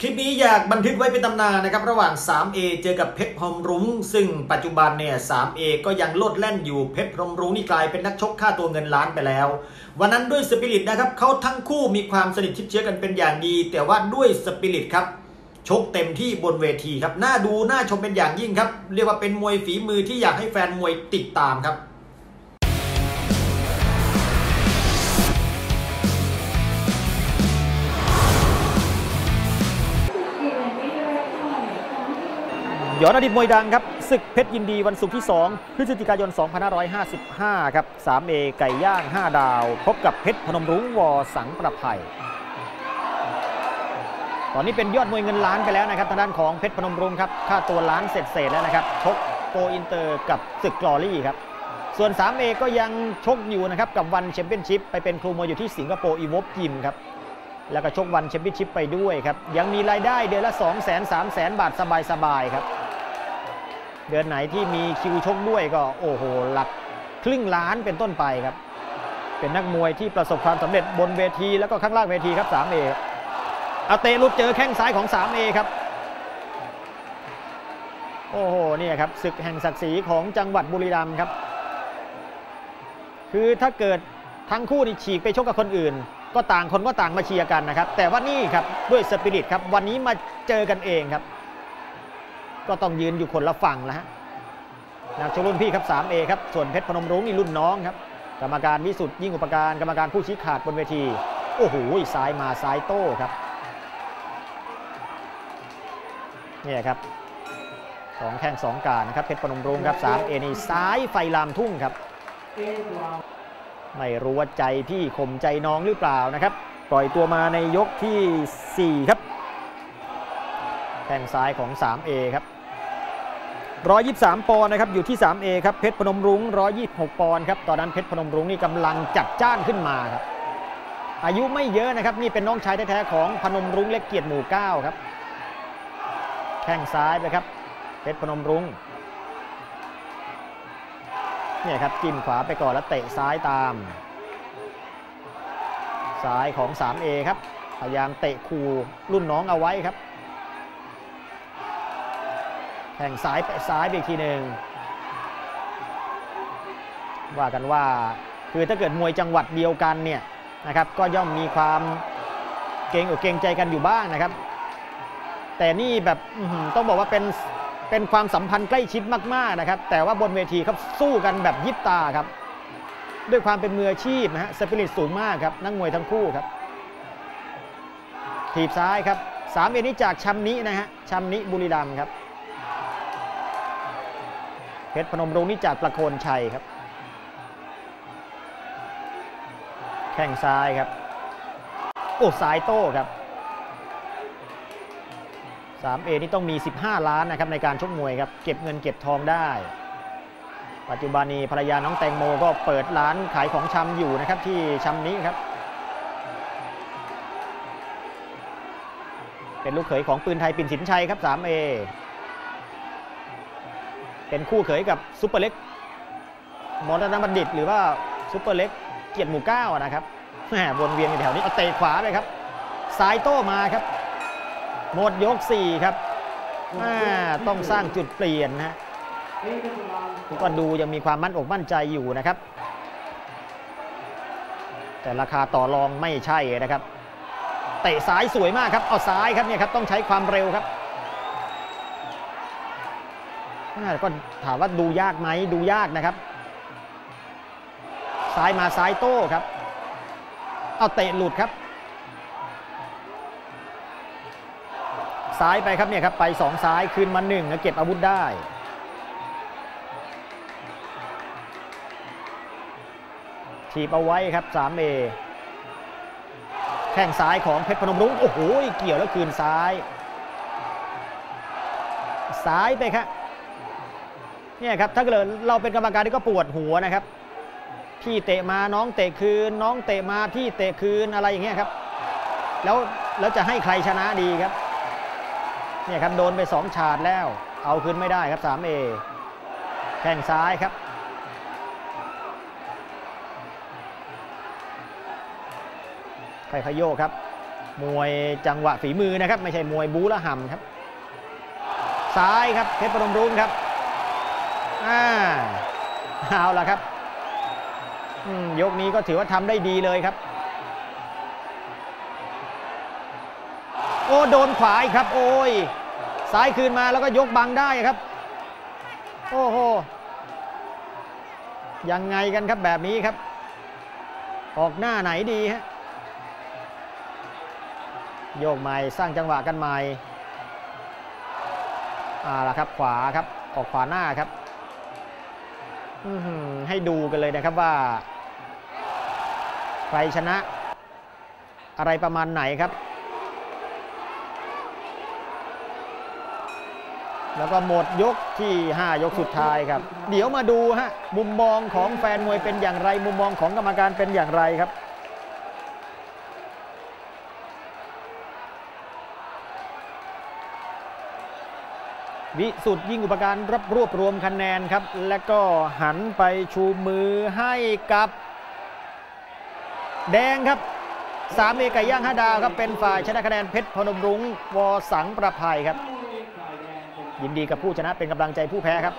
คลิปนี้อยากบันทึกไว้เป็นตำนานนะครับ ระหว่าง 3A เจอกับเพชรพรมรุ้ง ซึ่งปัจจุบันเนี่ย 3A ก็ยังโลดแล่นอยู่เพชรพรมรุ้งนี่กลายเป็นนักชกค่าตัวเงินล้านไปแล้ว วันนั้นด้วยสปิริตนะครับเขาทั้งคู่มีความสนิทชิดเชื้อกันเป็นอย่างดี แต่ว่าด้วยสปิริตครับชกเต็มที่บนเวทีครับน่าดูน่าชมเป็นอย่างยิ่งครับ เรียกว่าเป็นมวยฝีมือที่อยากให้แฟนมวยติดตามครับ ย้อนอดีตมวยดังครับศึกเพชรยินดีวันศุกร์ที่ 2 พฤศจิกายน 2555 ครับ 3A ไก่ย่าง 5 ดาว พบกับเพชรพนมรุ้ง ว.สังข์ประไพ ตอนนี้เป็นยอดมวยเงินล้านไปแล้วนะครับ ทางด้านของเพชรพนมรุ้งครับ ค่าตัวล้านเสร็จเสร็จแล้วนะครับ ชกโกอินเตอร์กับศึก Glory ครับ ส่วน 3A ก็ยังชกอยู่นะครับกับ ONE Championship ไปเป็นครูมวยอยู่ที่สิงคโปร์อีวบยิมครับแล้วก็ชก ONE Championship ไปด้วยครับ ยังมีรายได้เดือนละ 2 0 0 0 0 0 3 0 0 0 0 บาทสบายๆครับ เดือนไหนที่มีคิวชกด้วยก็โอ้โหหลักครึ่งล้านเป็นต้นไปครับ เป็นนักมวยที่ประสบความสำเร็จบนเวทีแล้วก็ข้างล่างเวทีครับ 3A เอาเตลุกเจอแข้งซ้ายของ 3A ครับ โอ้โหนี่ครับศึกแห่งศักดิ์ศรีของจังหวัดบุรีรัมย์ครับ คือถ้าเกิดทั้งคู่นี่ฉีกไปชกกับคนอื่น ก็ต่างคนก็ต่างมาเชียร์กันนะครับ แต่ว่านี่ครับด้วยสปิริตครับวันนี้มาเจอกันเองครับ ก็ต้องยืนอยู่คนละฝั่งแล้วฮะนักชกรุ่นพี่ครับ 3A ครับ ส่วนเพชรพนมรุ้งนี่รุ่นน้องครับ กรรมการวิสุทธิ์ยิ่งอุปการกรรมการผู้ชี้ขาดบนเวที โอ้โหซ้ายมาซ้ายโต้ครับเนี่ยครับสองแข้งสองการนะครับเพชรพนมรุ้งครับ 3A นี่ซ้ายไฟลามทุ่งครับ ไม่รู้ว่าใจพี่ข่มใจน้องหรือเปล่านะครับ ปล่อยตัวมาในยกที่ 4 ครับแข้งซ้ายของ 3A ครับ 123 ปอนด์นะครับอยู่ที่ 3A ครับเพชรพนมรุ้ง 126 ปอนด์ครับตอนนั้นเพชรพนมรุ้งนี่กำลังจัดจ้านขึ้นมาครับอายุไม่เยอะนะครับนี่เป็นน้องชายแท้ๆของพนมรุ้งเล็กเกียรติหมู่ 9 ครับ แข้งซ้ายไปครับเพชรพนมรุ้งเนี่ยครับจิ้มขวาไปก่อนแล้วเตะซ้ายตาม ซ้ายของ 3A ครับพยายามเตะคูรุ่นน้องเอาไว้ครับ แข่งซ้ายซ้ายไปอีกทีหนึ่งว่ากันว่าคือถ้าเกิดมวยจังหวัดเดียวกันเนี่ยนะครับก็ย่อมมีความเก่งอกเก่งใจกันอยู่บ้างนะครับ แต่นี่แบบต้องบอกว่าเป็นเป็นความสัมพันธ์ใกล้ชิดมากๆนะครับ แต่ว่าบนเวทีครับสู้กันแบบยิบตาครับ ด้วยความเป็นมืออาชีพนะฮะสปิริตสูงมากครับนักมวยทั้งคู่ครับ ถีบซ้ายครับสามเอ็นี้จากชัมนินะฮะชัมนิบุรีรัมย์ครับ เพชรพนมรุ้งนี่จากประโคนชัยครับ แข้งซ้ายครับ โอ้สายโต้ครับ 3A นี่ต้องมี 15 ล้านนะครับในการชกมวยครับ เก็บเงินเก็บทองได้ ปัจจุบันนี้ภรรยาน้องแตงโมก็เปิดร้านขายของชำอยู่นะครับที่ชำนี้ครับเป็นลูกเขยของปืนไทยปิ่นสินชัยครับ 3A เป็นคู่เขยกับซุปเปอร์เล็กมอรณบัณฑิต หรือว่าซุปเปอร์เล็กเกียรติหมู่เก้านะครับแหมวนเวียนอยู่แถวนี้เอาเตะขวาไปครับซ้ายโต้มาครับ หมดยก 4 ครับต้องสร้างจุดเปลี่ยนนะก็ดูยังมีความมั่นอกมั่นใจอยู่นะครับ แต่ราคาต่อรองไม่ใช่นะครับ เตะซ้ายสวยมากครับ เอาซ้ายครับเนี่ยครับต้องใช้ความเร็วครับ ก็ถามว่าดูยากไหมดูยากนะครับ ซ้ายมาซ้ายโต้ครับ เอาเตะหลุดครับ ซ้ายไปครับเนี่ยครับไปสองซ้ายคืนมาหนึ่งแล้วเก็บอาวุธได้ทีบเอาไว้ครับ 3A แข้งซ้ายของเพชรพนมรุ้งโอ้โห เกี่ยวแล้วคืนซ้าย ซ้ายไปครับ เนี่ยครับถ้าเกิดเราเป็นกรรมการที่ก็ปวดหัวนะครับ พี่เตะมาน้องเตะคืน น้องเตะมาพี่เตะคืนอะไรอย่างเงี้ยครับ แล้วแล้วจะให้ใครชนะดีครับเนี่ยครับโดนไปสองฉาดแล้ว เอาคืนไม่ได้ครับ 3A แข้งซ้ายครับค่อยโยครับ มวยจังหวะฝีมือนะครับ ไม่ใช่มวยบูละหำครับ ซ้ายครับเพชรพนมรุ้งครับ อ่าเอาละครับยกนี้ก็ถือว่าทำได้ดีเลยครับ โอ้โดนขวาอีกครับ โอ้ยซ้ายคืนมาแล้วก็ยกบังได้ครับ โอ้โหยังไงกันครับแบบนี้ครับ ออกหน้าไหนดีฮะโยกใหม่สร้างจังหวะกันใหม่อ่าละครับขวาครับออกขวาหน้าครับ ให้ดูกันเลยนะครับว่า ใครชนะ อะไรประมาณไหนครับ แล้วก็หมดยกที่ 5 ยกสุดท้ายครับ เดี๋ยวมาดูฮะมุมมองของแฟนมวยเป็นอย่างไร มุมมองของกรรมการเป็นอย่างไรครับ วิสุทธ์ยิ่งอุปการรับรวบรวมคะแนนครับ และก็หันไปชูมือให้กับ แดงครับสามเอไก่ย่างห้าดาวครับเป็นฝ่ายชนะคะแนนเพชรพนมรุ้งวอสังประภัยครับ ยินดีกับผู้ชนะเป็นกำลังใจผู้แพ้ครับ